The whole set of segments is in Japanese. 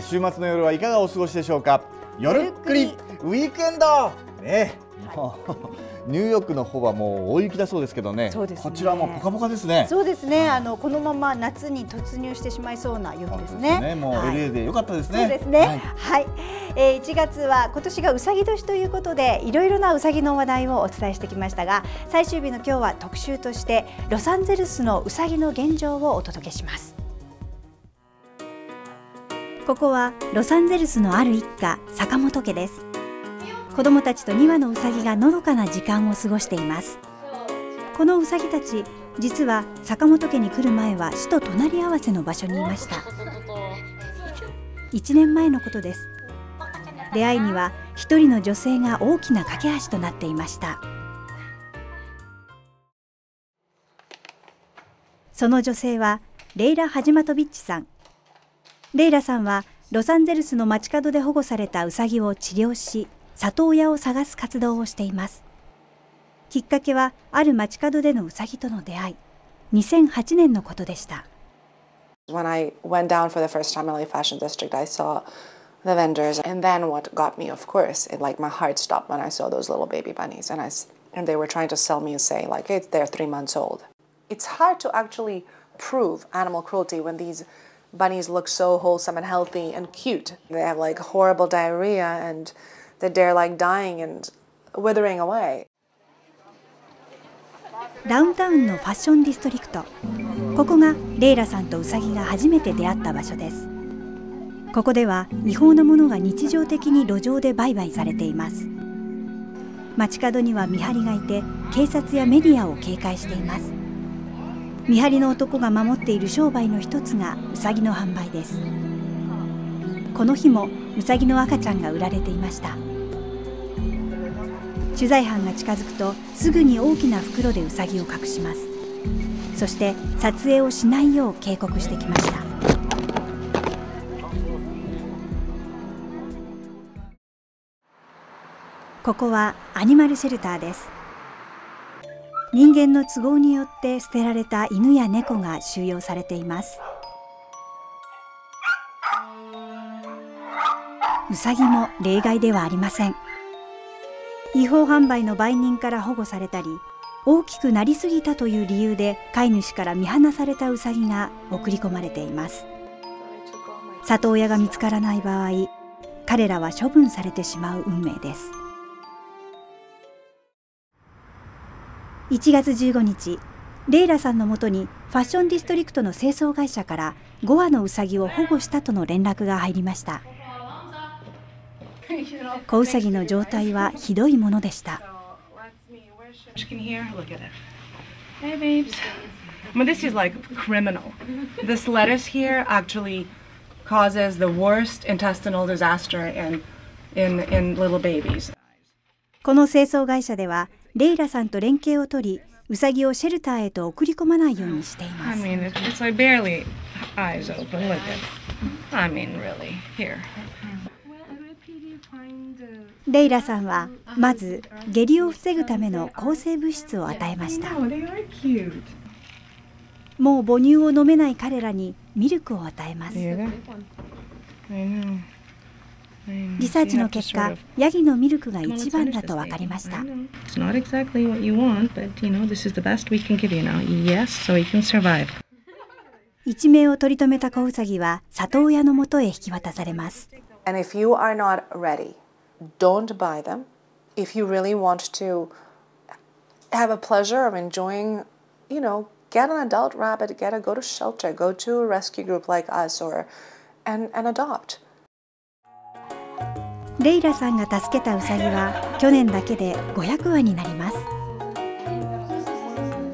週末の夜はいかがお過ごしでしょうか？夜っくりウィークエンドね、もう ニューヨークの方はもう大雪だそうですけどね。ねこちらもポカポカですね。そうですね。あのこのまま夏に突入してしまいそうな雪ですね。すねもう LA で良かったですね。そうですね。はい。はい、えー、1月は今年がうさぎ年ということでいろいろなうさぎの話題をお伝えしてきましたが、最終日の今日は特集としてロサンゼルスのうさぎの現状をお届けします。ここはロサンゼルスのある一家坂本家です。子供たちと2羽のウサギがのどかな時間を過ごしています。このウサギたち実は坂本家に来る前は死と隣り合わせの場所にいました。1年前のことです。出会いには一人の女性が大きな架け橋となっていました。その女性はレイラ・ハジマトビッチさん。レイラさんはロサンゼルスの街角で保護されたウサギを治療し里親を探す活動をしていますきっかけはある街角でのうさぎとの出会い2008年のことでした When I went down for the first time in LA Fashion District, I saw the vendors, and then what got me, of course, it like my heart stopped when I saw those little baby bunnies, and I and they were trying to sell me and say like, hey, they're three months old. It's hard to actually prove animal cruelty when these bunnies look so wholesome and healthy and cute. They have like horrible diarrhea and that they're like dying and withering away. ダウンタウンのファッションディストリクトここがレイラさんとウサギが初めて出会った場所ですここでは違法なものが日常的に路上で売買されています街角には見張りがいて警察やメディアを警戒しています見張りの男が守っている商売の一つがウサギの販売です。この日もウサギの赤ちゃんが売られていました。取材班が近づくとすぐに大きな袋でウサギを隠します。そして撮影をしないよう警告してきました。ここはアニマルシェルターです。人間の都合によって捨てられた犬や猫が収容されています。ウサギも例外ではありません。違法販売の売人から保護されたり大きくなりすぎたという理由で飼い主から見放されたウサギが送り込まれています。里親が見つからない場合彼らは処分されてしまう運命です。1月15日、レイラさんのもとにファッションディストリクトの清掃会社から5羽のウサギを保護したとの連絡が入りました。子ウの状態はひどいものでした。この清掃会社では、レイラさんと連携を取り、ウサギをシェルターへと送り込まないようにしています。I mean, it's like barely eyes open. Look at. I mean, really. Here. レイラさんはまず下痢を防ぐための抗生物質を与えましたもう母乳を飲めない彼らにミルクを与えますリサーチの結果、ヤギのミルクが一番だと分かりました。一命を取り留めた子ウサギは里親のもとへ引き渡されます。レイラさんが助けたウサギは去年だけで500羽になります。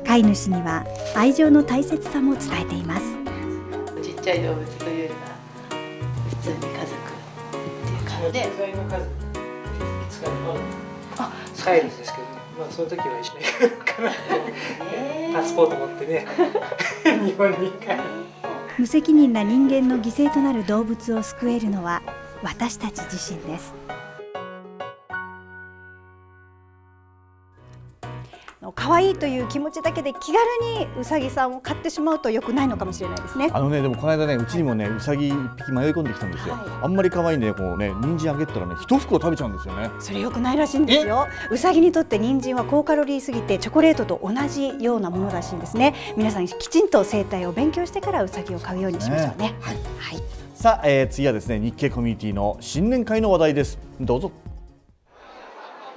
飼い主には愛情の大切さも伝えています。ちっちゃい動物というよりは普通に家族っていう感じで。あ帰るんですけど、まあその時は一緒に行くかなって、パスポート持ってね。日本に帰る。無責任な人間の犠牲となる動物を救えるのは私たち自身ですの可愛いという気持ちだけで気軽にうさぎさんを買ってしまうと良くないのかもしれないですね。あのねでもこの間ねうちにもねうさぎ一匹迷い込んできたんですよ。はい、あんまり可愛いんでこうね人参あげたらね一袋食べちゃうんですよね。それ良くないらしいんですよ。うさぎにとって人参は高カロリーすぎてチョコレートと同じようなものらしいんですね。皆さんきちんと生態を勉強してからうさぎを買うようにしましょうね。ねはい、はい、さあ、えー、次はですね日経コミュニティの新年会の話題です。どうぞ。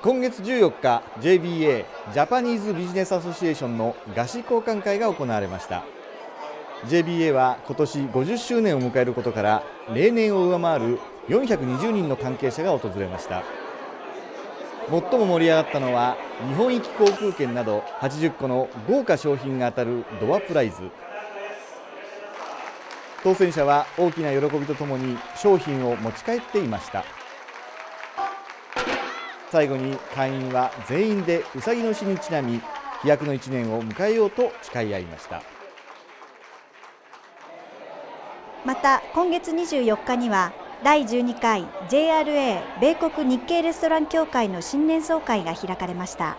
今月14日 JBA ジャパニーズビジネスアソシエーションの菓子交換会が行われました JBA は今年50周年を迎えることから例年を上回る420人の関係者が訪れました最も盛り上がったのは日本行き航空券など80個の豪華商品が当たるドアプライズ当選者は大きな喜びとともに商品を持ち帰っていました。最後に会員は全員でうさぎの日にちなみ飛躍の1年を迎えようと誓い合いました。また今月24日には第12回 JRA 米国日系レストラン協会の新年総会が開かれました。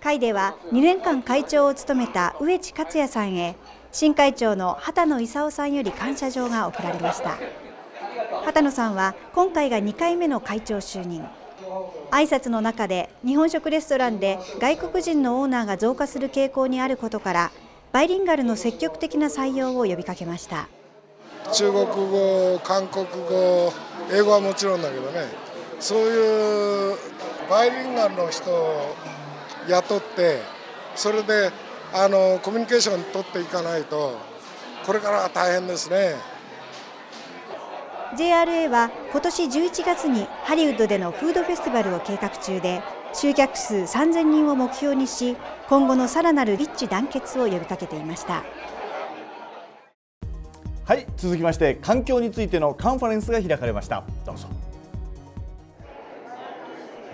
会では2年間会長を務めた植地克也さんへ新会長の畑野勲さんより感謝状が贈られました。畑野さんは今回が2回目の会長就任。挨拶の中で日本食レストランで外国人のオーナーが増加する傾向にあることからバイリンガルの積極的な採用を呼びかけました。中国語韓国語英語はもちろんだけどね。そういうバイリンガルの人を雇ってそれであのコミュニケーション取っていかないとこれからは大変ですね。JRA は今年11月にハリウッドでのフードフェスティバルを計画中で集客数3000人を目標にし今後のさらなる立地団結を呼びかけていました。はい続きまして環境についてのカンファレンスが開かれました。どうぞ。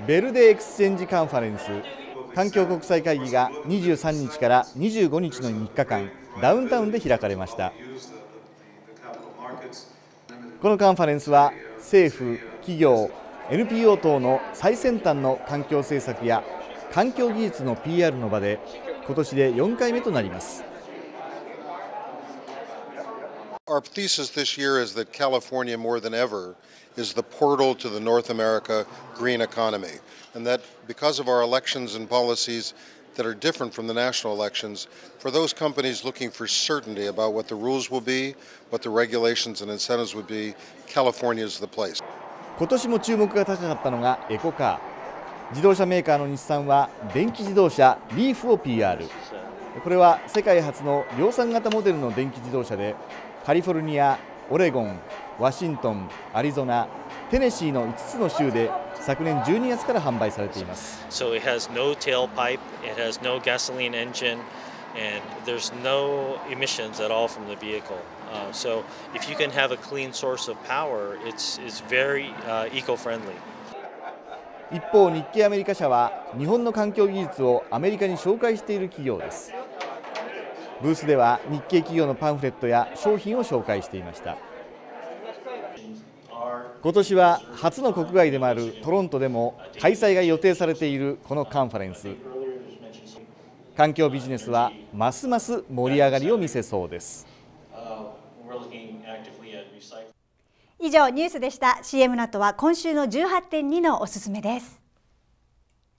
ベルデエクスチェンジカンファレンス環境国際会議が23日から25日の3日間ダウンタウンで開かれましたこのカンファレンスは政府、企業、NPO 等の最先端の環境政策や環境技術の PR の場で今年で4回目となります。Our thesis this year is that California, more than ever, is the portal to the North America green economy, and that because of our elections and policies, that are different from the national elections for those companies looking for certainty about what the rules will be, what the regulations and incentives would be, California is the place. 今年も注目が高かったのがエコカー自動車メーカーの日産は電気自動車リーフを PR これは世界初の量産型モデルの電気自動車でカリフォルニア、オレゴン、ワシントン、アリゾナ、テネシーの5つの州で昨年12月から販売されています。So it has no tailpipe, it has no gasoline engine, and there's no emissions at all from the vehicle. Uh, so if you can have a clean source of power, it's, it's very uh, eco-friendly. 一方、日系アメリカ社は日本の環境技術をアメリカに紹介している企業です。ブースでは日系企業のパンフレットや商品を紹介していました。今年は初の国外でもあるトロントでも開催が予定されているこのカンファレンス。環境ビジネスはますます盛り上がりを見せそうです。以上ニュースでした。CM の後は今週の18.2のおすすめです。